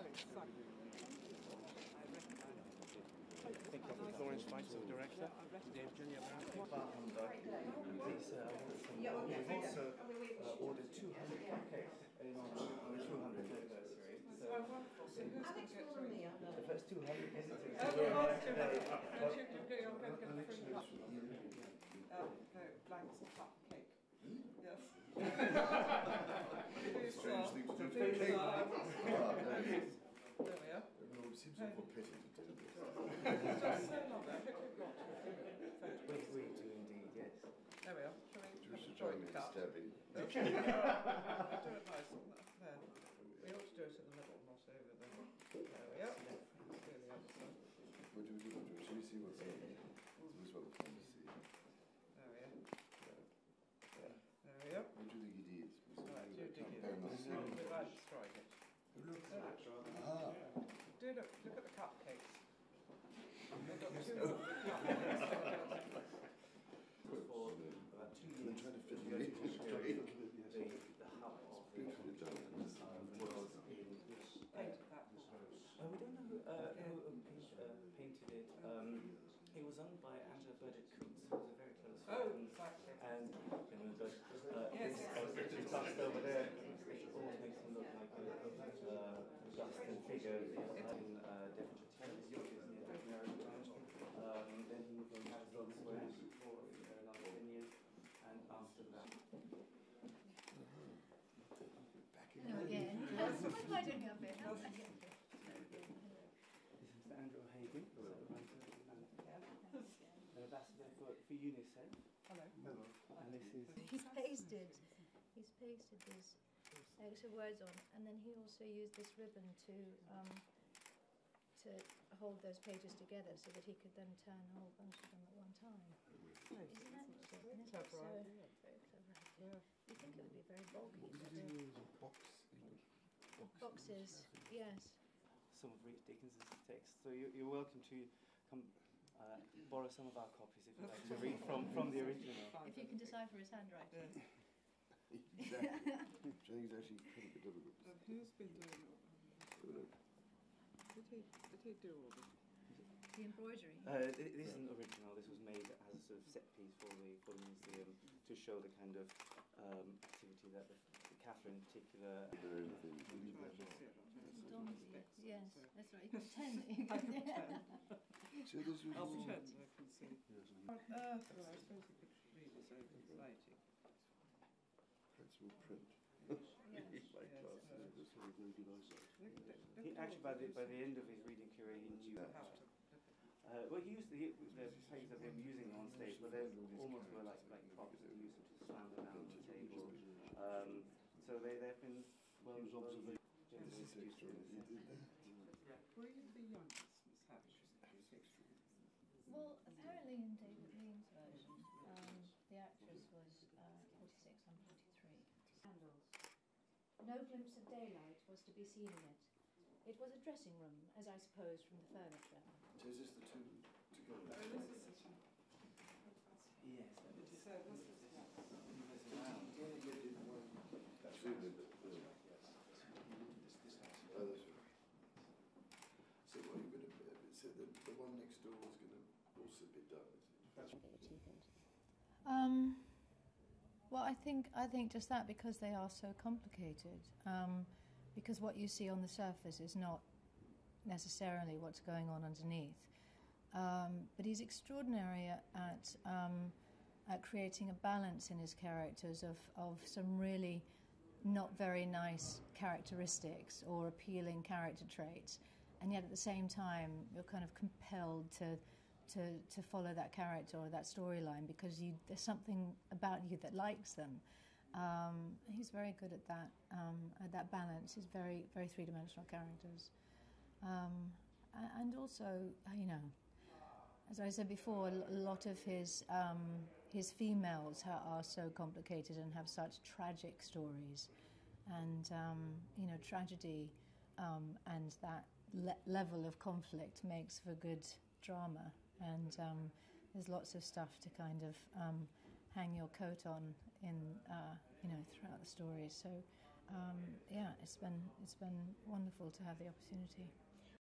I Thank you. Florian Schweizer, the director. Dave Junior. Please, uh, we've also uh, ordered 200 cupcakes in our 200th anniversary. So Alex Warren the first 200 visitors Oh, were well, here. And you go, you're get a free cup. Go, Blank's cupcake. Yes. Strange sir. thing to do. Please, Cake. sir. There we are. No, it seems like a pity to do this. It's just so lovely. I hope you've got a. We, we do indeed, yes. There we are. Shall we You have should a join joint me in cut? stabbing. Okay. Do it nice. There. We ought to do it in the middle, not over there. There we are. Do the other side. What do we do? What we- Shall we see what's on? This is what we're trying to see. There we are. There we are. What do you think it is? Was it Right, you you that dig can't it. bear my We'd secret? like to strike it. Ah, Do look, look at the cupcakes. They've got two cupcakes. For about two years, trying to fit the you into the cake. the, the hub of the Beautifully done. um, was in Painted that. Uh, we don't know who, uh, who uh, paint, uh, painted it. Um, it was owned by Angela Burdett Coutts, who was a very close Oh, friend. exactly. And you know, but, uh, Yes, this, yes. uh, this dust over there, it always makes him look like a uh, dust and figure in uh, Devon Patel, near America. Um, then he moved on to Drugs for another 10 years, and after. Back Hello again. again. Yes, what am I doing up here? How- This is Mr. Andrew Hagen, the writer and the ambassador for, for UNICEF. Hello. And this is He's pasted, he's pasted these extra words on, and then he also used this ribbon to um, to hold those pages together so that he could then turn a whole bunch of them at one time. Isn't that interesting? Isn't it? Clever So, idea. very clever. Yeah. You think it would be very bulky. What was but it the box? Boxes, yes. some of Rich Dickens's texts. So you, you're welcome to come uh, borrow some of our copies if you'd like to read from, from the original. If you can decipher his handwriting. Exactly. Which I think is actually incredibly difficult. And who's been doing all Uh, Did he, did he do all this? The embroidery. Uh, th- this isn't original. This was made as a sort of set piece for the for the museum to show the kind of um, activity that the, the Catherine in particular. there anything really to see it on his Donkey, specs, yes, so- that's right. You got ten. You I can pretend. So this was I'll all- pretend I can see. Yes, On earth, well, I suppose you could read this over society. That's print. Yes. Like Yes, class, that's very, very good eyesight. Look, look, look He, at actually, by the by the end of his reading career, he knew how how to to. look Uh, well, he used the, the plays that they were using on stage, but they almost were like like props. He used to slam them down on the table. Um, so they they've been well. His well observation. This is extra. to He this. did that. Were you the youngest, Miss Havisham? Well, apparently in No glimpse of daylight was to be seen in it. It was a dressing room, as I suppose from the furniture. So is this the two together? Oh, this is such a... Yes. So this is... That's really the, the, oh, that's right. So what are you going to, so the, the one next door is going to also be done, is it? Um, well, I think I think just that because they are so complicated. Um, because what you see on the surface is not necessarily what's going on underneath. Um, but he's extraordinary at um, at creating a balance in his characters of of some really not very nice characteristics or appealing character traits, and yet at the same time you're kind of compelled to to, to follow that character or that storyline because you, there's something about you that likes them. Um, he's very good at that um, at that balance. He's very very three dimensional characters, um, and also you know, as I said before, a lot of his um, his females are so complicated and have such tragic stories, and um, you know tragedy um, and that le- level of conflict makes for good drama, and um, there's lots of stuff to kind of um, hang your coat on in uh, you know throughout the story. So um, yeah, it's been it's been wonderful to have the opportunity.